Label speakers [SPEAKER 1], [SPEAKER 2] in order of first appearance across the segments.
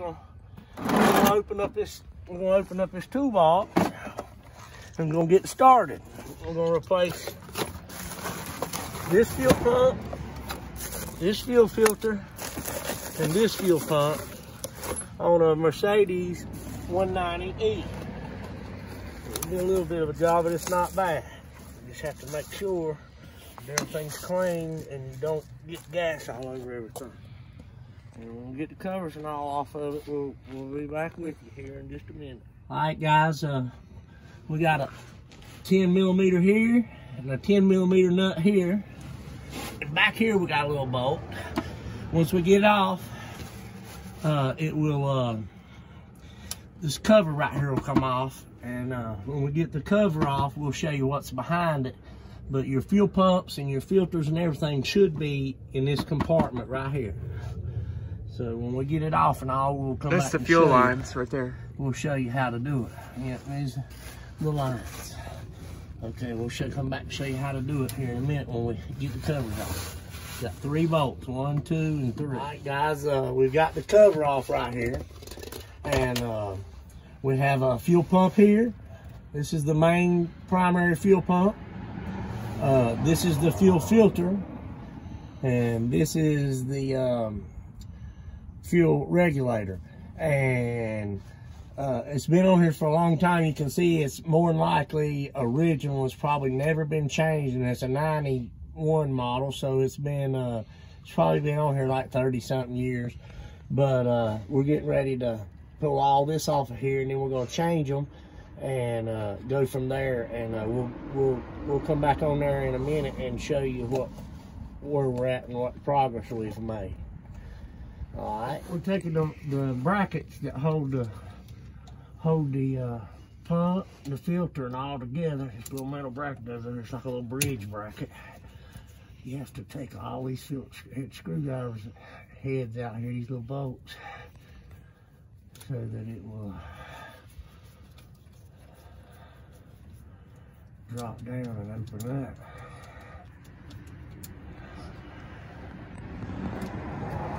[SPEAKER 1] gonna, we're gonna open up this we're gonna open up this toolbox and gonna get started. We're gonna replace this fuel pump, this fuel filter, and this fuel pump on a Mercedes 190E. It'll be a little bit of a job, but it's not bad. You just have to make sure everything's clean and you don't get gas all over everything. And when we get the covers and all off of it, we'll, we'll be back with you here in just a minute. All right, guys, uh, we got a 10 millimeter here and a 10 millimeter nut here. And back here, we got a little bolt. Once we get it off, uh, it will, uh, this cover right here will come off. And uh, when we get the cover off, we'll show you what's behind it. But your fuel pumps and your filters and everything should be in this compartment right here. So when we get it off and all, we'll come
[SPEAKER 2] That's
[SPEAKER 1] back
[SPEAKER 2] the fuel
[SPEAKER 1] show you.
[SPEAKER 2] lines right there.
[SPEAKER 1] We'll show you how to do it. Yeah, there's the lines. Okay, we'll show, come back and show you how to do it here in a minute when we get the covers off. Got three bolts, one, two, and three. All right, guys, uh, we've got the cover off right here. And uh, we have a fuel pump here. This is the main primary fuel pump. Uh, this is the fuel filter. And this is the um, fuel regulator. And uh, it's been on here for a long time. You can see it's more than likely original. It's probably never been changed, and it's a 91 model, so it's been, uh, it's probably been on here like 30 something years. But uh, we're getting ready to pull all this off of here, and then we're gonna change them and uh, go from there. And uh, we'll we'll we'll come back on there in a minute and show you what where we're at and what progress we've made. All right, we're taking the, the brackets that hold the hold the uh, pump, the filter, and all together. This little metal bracket does it. It's like a little bridge bracket. You have to take all these head screwdrivers heads out here, these little bolts, so that it will drop down and open up.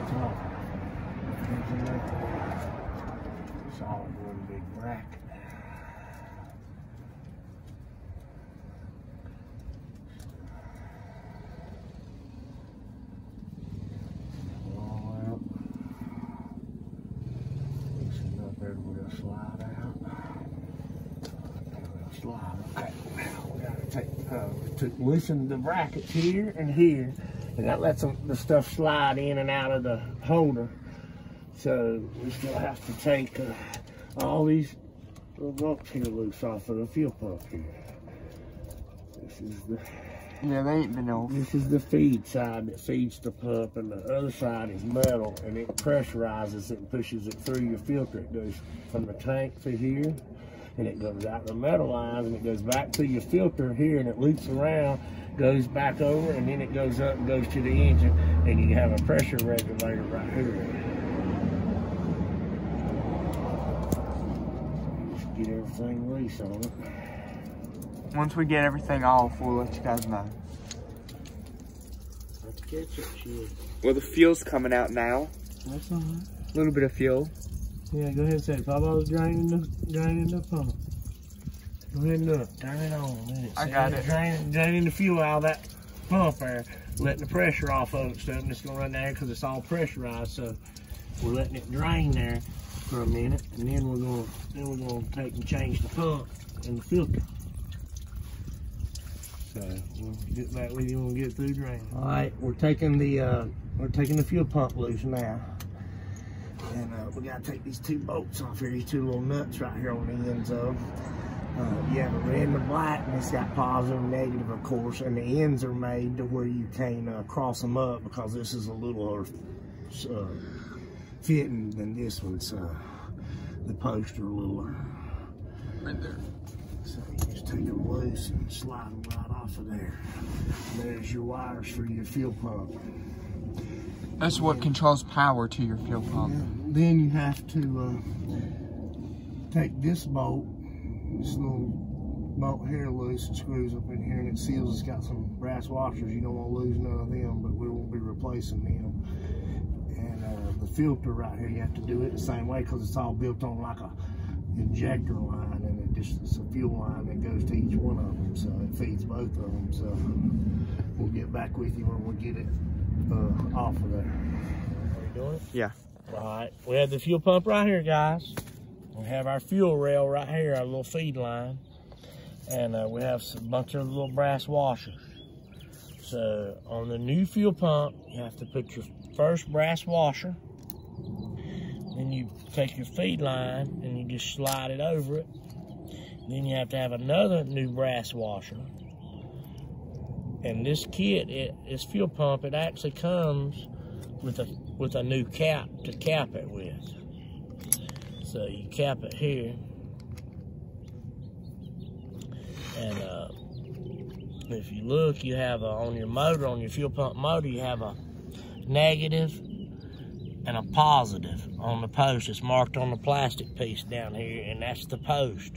[SPEAKER 1] So, it's all in one big bracket. All out. Loosen up there, we'll slide out. We'll Slide, okay. We gotta take, uh, to loosen the brackets here and here, and that lets them, the stuff slide in and out of the holder. So we still have to take uh, all these little bolts here loose off of the fuel pump here. This is the
[SPEAKER 2] Yeah, they ain't been off.
[SPEAKER 1] this is the feed side that feeds the pump, and the other side is metal, and it pressurizes it and pushes it through your filter. It goes from the tank to here, and it goes out the metal lines, and it goes back to your filter here, and it loops around, goes back over, and then it goes up and goes to the engine, and you have a pressure regulator right here. Get everything loose on it.
[SPEAKER 2] Once we get everything off, we'll let you guys know.
[SPEAKER 1] Let's catch it, shit.
[SPEAKER 2] Well, the fuel's coming out now.
[SPEAKER 1] That's all right.
[SPEAKER 2] A little bit of fuel.
[SPEAKER 1] Yeah, go ahead and say it. Papa's draining the draining the pump. Go ahead and look. Turn it on. Let it
[SPEAKER 2] I got
[SPEAKER 1] there,
[SPEAKER 2] it.
[SPEAKER 1] Draining, draining the fuel out of that pump there, letting the pressure off of it stuff, and it's gonna run down because it's all pressurized. So we're letting it drain there for a minute, and then we're gonna then we're gonna take and change the pump and the filter. So we'll get back with you when we get through draining. All right, we're taking the uh, we're taking the fuel pump loose now. And uh, we gotta take these two bolts off here, these two little nuts right here on the ends of. Uh, you have a red and a black, and it's got positive and negative, of course, and the ends are made to where you can uh, cross them up because this is a little uh, fitting than this one's. Uh, the poster are littler.
[SPEAKER 2] Right there.
[SPEAKER 1] So you just take them loose and slide them right off of there. There's your wires for your fuel pump.
[SPEAKER 2] That's what controls power to your fuel pump.
[SPEAKER 1] Then you have to uh, take this bolt, this little bolt here loose and screws up in here and it seals. It's got some brass washers. You don't want to lose none of them, but we won't be replacing them. The filter right here, you have to do it the same way because it's all built on like a injector line and it just it's a fuel line that goes to each one of them so it feeds both of them so we'll get back with you when we get it uh, off of there. Are you doing it
[SPEAKER 2] yeah.
[SPEAKER 1] All right. We have the fuel pump right here guys. We have our fuel rail right here our little feed line. And uh, we have a bunch of little brass washers. So on the new fuel pump you have to put your first brass washer then you take your feed line and you just slide it over it. Then you have to have another new brass washer. And this kit, it, this fuel pump, it actually comes with a with a new cap to cap it with. So you cap it here. And uh, if you look, you have a, on your motor, on your fuel pump motor, you have a negative and a positive on the post. It's marked on the plastic piece down here, and that's the post.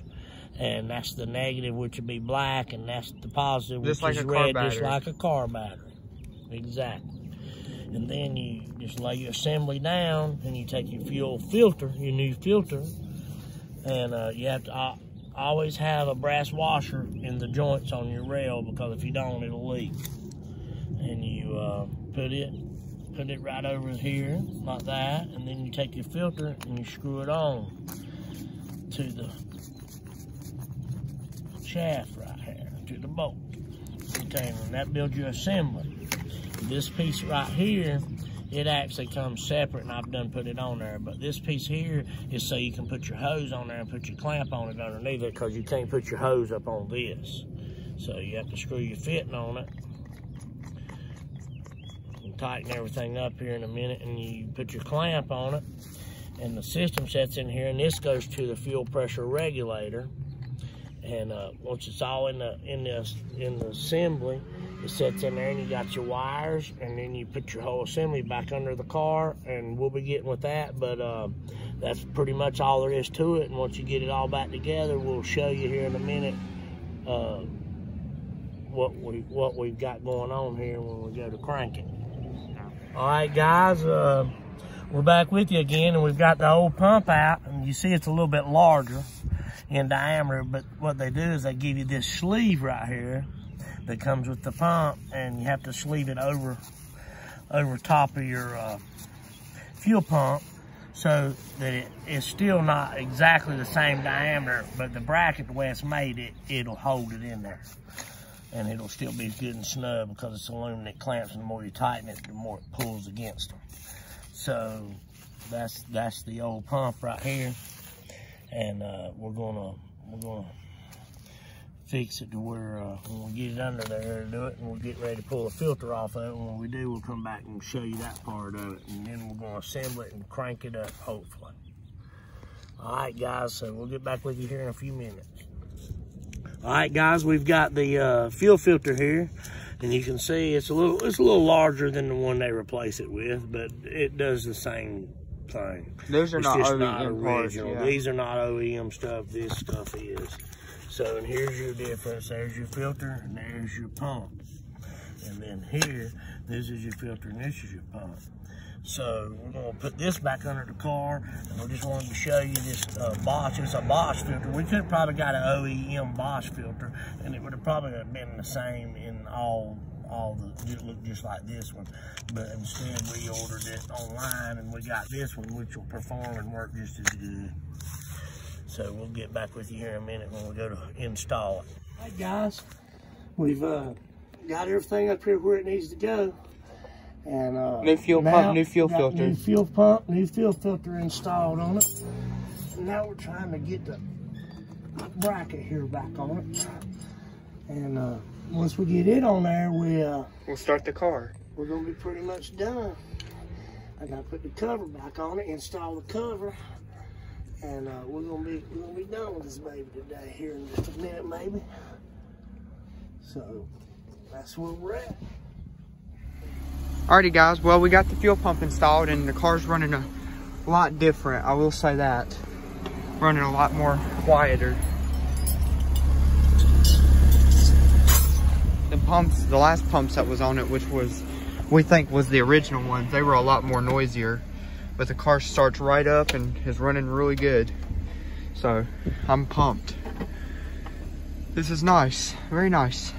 [SPEAKER 1] And that's the negative, which would be black, and that's the positive, which
[SPEAKER 2] like
[SPEAKER 1] is red, just like a car battery. Exactly. And then you just lay your assembly down, and you take your fuel filter, your new filter, and uh, you have to uh, always have a brass washer in the joints on your rail because if you don't, it'll leak. And you uh, put it put it right over here like that and then you take your filter and you screw it on to the shaft right here to the bolt. And that builds your assembly. This piece right here it actually comes separate and I've done put it on there but this piece here is so you can put your hose on there and put your clamp on it underneath it because you can't put your hose up on this. So you have to screw your fitting on it tighten everything up here in a minute and you put your clamp on it. And the system sets in here and this goes to the fuel pressure regulator. And uh, once it's all in the in the in the assembly it sets in there and you got your wires and then you put your whole assembly back under the car and we'll be getting with that. But uh, that's pretty much all there is to it. And once you get it all back together we'll show you here in a minute uh, what we what we've got going on here when we go to crank it all right, guys, uh, we're back with you again, and we've got the old pump out, and you see it's a little bit larger in diameter, but what they do is they give you this sleeve right here that comes with the pump, and you have to sleeve it over over top of your uh, fuel pump so that it is still not exactly the same diameter, but the bracket, the way it's made, it, it'll hold it in there and it'll still be good and snug because it's aluminum that clamps and the more you tighten it, the more it pulls against them. So that's that's the old pump right here. And uh, we're gonna we're gonna fix it to where uh, when we get it under there to do it and we'll get ready to pull the filter off of it. And when we do, we'll come back and show you that part of it. And then we're gonna assemble it and crank it up, hopefully. All right, guys, so we'll get back with you here in a few minutes. All right, guys, we've got the uh, fuel filter here, and you can see it's a little it's a little larger than the one they replace it with, but it does the same thing.
[SPEAKER 2] These are
[SPEAKER 1] it's
[SPEAKER 2] not OEM
[SPEAKER 1] not original.
[SPEAKER 2] Parts, yeah.
[SPEAKER 1] These are not OEM stuff. This stuff is. So, and here's your difference. There's your filter, and there's your pump. And then here, this is your filter, and this is your pump. So we're gonna put this back under the car, and we just wanted to show you this uh, Bosch. It's a Bosch filter. We could probably got an OEM Bosch filter, and it would have probably been the same in all all the it looked just like this one. But instead, we ordered it online, and we got this one, which will perform and work just as good. So we'll get back with you here in a minute when we go to install it. Right, guys, we've uh, got everything up here where it needs to go. And uh,
[SPEAKER 2] new fuel pump, new fuel filter.
[SPEAKER 1] New fuel pump, new fuel filter installed on it. And now we're trying to get the bracket here back on it. And uh, once we get it on there, we uh,
[SPEAKER 2] we'll start the car.
[SPEAKER 1] We're gonna be pretty much done. I gotta put the cover back on it, install the cover, and uh, we're gonna be we're gonna be done with this baby today. Here in just a minute, maybe. So that's where we're at.
[SPEAKER 2] Alrighty guys, well we got the fuel pump installed and the car's running a lot different, I will say that. Running a lot more quieter. The pumps, the last pumps that was on it, which was, we think was the original ones, they were a lot more noisier. but the car starts right up and is running really good. So I'm pumped. This is nice, very nice.